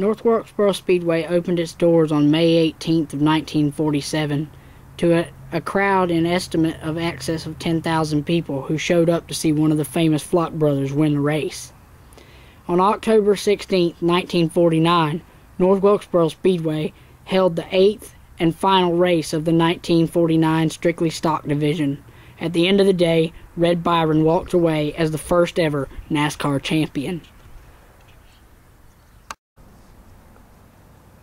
North Wilkesboro Speedway opened its doors on May 18th of 1947 to a, a crowd in estimate of excess of 10,000 people who showed up to see one of the famous Flock brothers win the race. On October 16, 1949, North Wilkesboro Speedway held the eighth and final race of the 1949 Strictly Stock Division. At the end of the day, Red Byron walked away as the first ever NASCAR champion.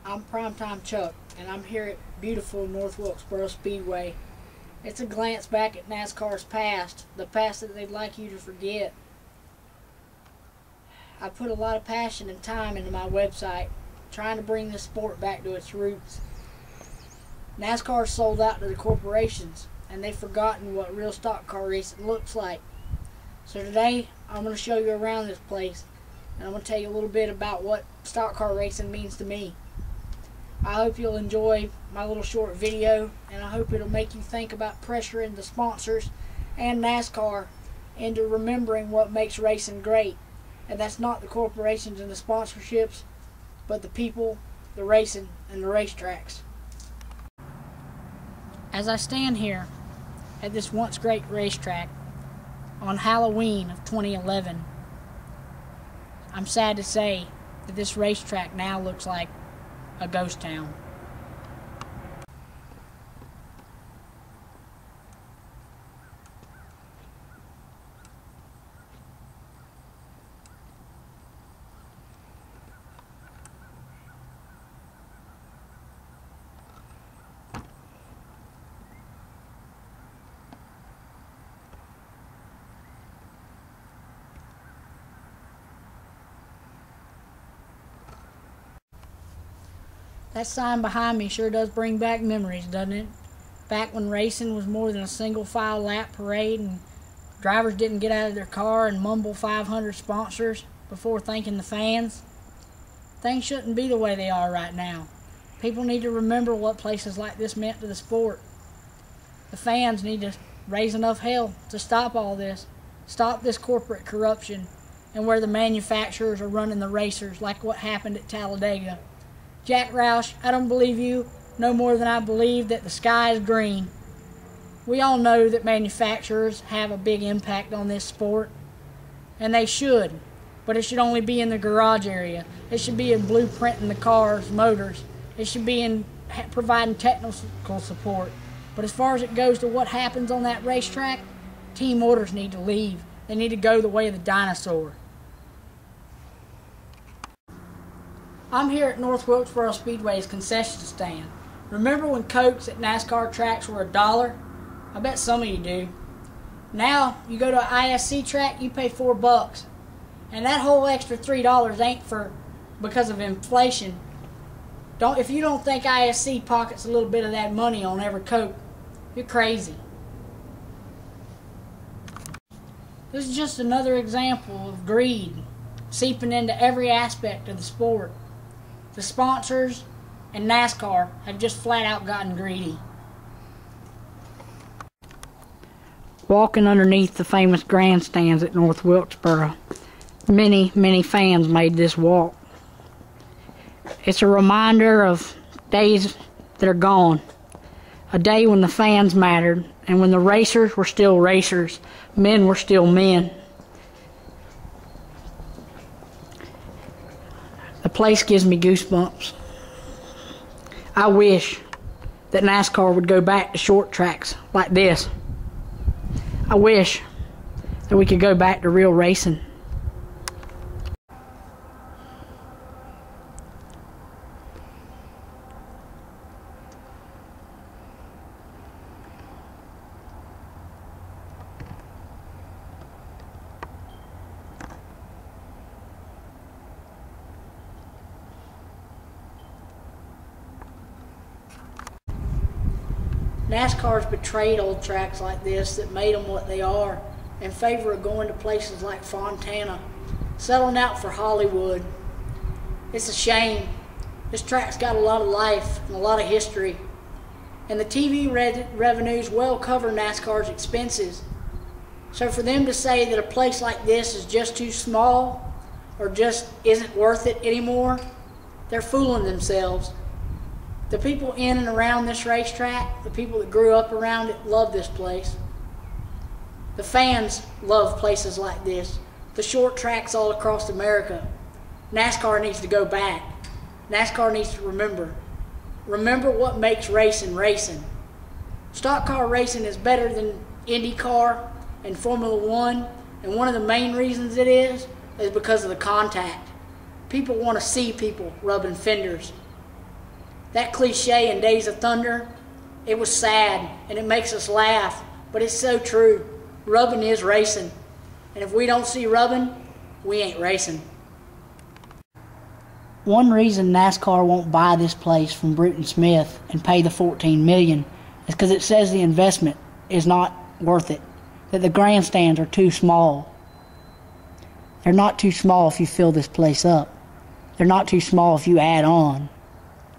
I'm Primetime Chuck, and I'm here at beautiful North Wilkesboro Speedway. It's a glance back at NASCAR's past, the past that they'd like you to forget. I put a lot of passion and time into my website, trying to bring this sport back to its roots. NASCAR sold out to the corporations, and they've forgotten what real stock car racing looks like. So today, I'm going to show you around this place, and I'm going to tell you a little bit about what stock car racing means to me. I hope you'll enjoy my little short video, and I hope it'll make you think about pressuring the sponsors and NASCAR into remembering what makes racing great. And that's not the corporations and the sponsorships, but the people, the racing, and the racetracks. As I stand here at this once great racetrack on Halloween of 2011, I'm sad to say that this racetrack now looks like a ghost town. That sign behind me sure does bring back memories, doesn't it? Back when racing was more than a single file lap parade and drivers didn't get out of their car and mumble 500 sponsors before thanking the fans. Things shouldn't be the way they are right now. People need to remember what places like this meant to the sport. The fans need to raise enough hell to stop all this, stop this corporate corruption, and where the manufacturers are running the racers like what happened at Talladega. Jack Roush, I don't believe you no more than I believe that the sky is green. We all know that manufacturers have a big impact on this sport, and they should, but it should only be in the garage area. It should be in blueprinting the cars, motors. It should be in providing technical support. But as far as it goes to what happens on that racetrack, team orders need to leave. They need to go the way of the dinosaur. I'm here at North Wilkesboro Speedway's concession stand. Remember when Cokes at NASCAR tracks were a dollar? I bet some of you do. Now, you go to an ISC track, you pay four bucks. And that whole extra three dollars ain't for because of inflation. Don't if you don't think ISC pockets a little bit of that money on every Coke, you're crazy. This is just another example of greed seeping into every aspect of the sport the sponsors and NASCAR have just flat out gotten greedy. Walking underneath the famous grandstands at North Wilkesboro, many, many fans made this walk. It's a reminder of days that are gone. A day when the fans mattered and when the racers were still racers, men were still men. The place gives me goosebumps. I wish that NASCAR would go back to short tracks like this. I wish that we could go back to real racing. NASCAR's betrayed old tracks like this that made them what they are in favor of going to places like Fontana, settling out for Hollywood. It's a shame. This track's got a lot of life and a lot of history. And the TV re revenues well cover NASCAR's expenses. So for them to say that a place like this is just too small or just isn't worth it anymore, they're fooling themselves. The people in and around this racetrack, the people that grew up around it, love this place. The fans love places like this. The short tracks all across America. NASCAR needs to go back. NASCAR needs to remember. Remember what makes racing racing. Stock car racing is better than IndyCar and Formula One, and one of the main reasons it is is because of the contact. People want to see people rubbing fenders. That cliche in Days of Thunder, it was sad and it makes us laugh, but it's so true. Rubbing is racing. And if we don't see rubbing, we ain't racing. One reason NASCAR won't buy this place from Bruton Smith and pay the 14 million is because it says the investment is not worth it. That the grandstands are too small. They're not too small if you fill this place up. They're not too small if you add on.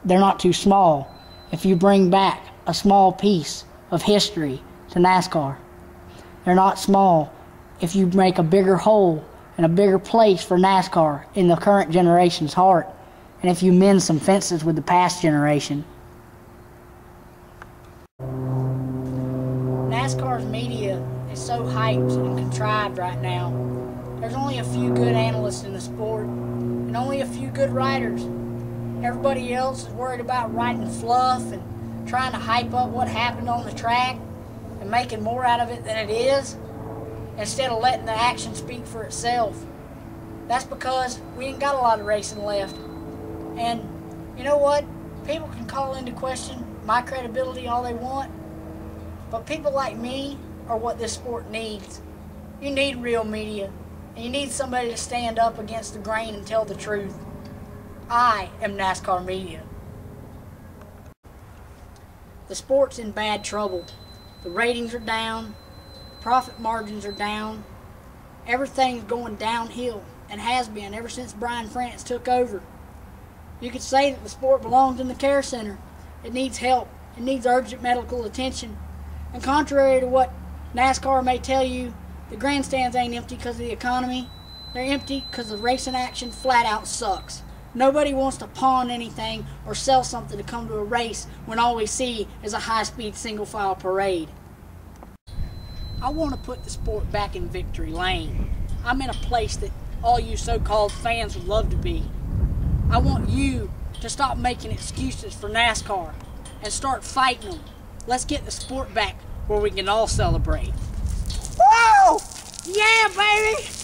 They're not too small if you bring back a small piece of history to NASCAR. They're not small if you make a bigger hole and a bigger place for NASCAR in the current generation's heart and if you mend some fences with the past generation. NASCAR's media is so hyped and contrived right now. There's only a few good analysts in the sport and only a few good writers. Everybody else is worried about writing fluff and trying to hype up what happened on the track and making more out of it than it is instead of letting the action speak for itself. That's because we ain't got a lot of racing left. And you know what? People can call into question my credibility all they want, but people like me are what this sport needs. You need real media, and you need somebody to stand up against the grain and tell the truth. I am NASCAR media. The sport's in bad trouble. The ratings are down, profit margins are down, everything's going downhill and has been ever since Brian France took over. You could say that the sport belongs in the care center. It needs help. It needs urgent medical attention. And contrary to what NASCAR may tell you, the grandstands ain't empty because of the economy. They're empty because the racing action flat out sucks. Nobody wants to pawn anything or sell something to come to a race when all we see is a high-speed single-file parade. I want to put the sport back in victory lane. I'm in a place that all you so-called fans would love to be. I want you to stop making excuses for NASCAR and start fighting them. Let's get the sport back where we can all celebrate. Woo! Yeah, baby!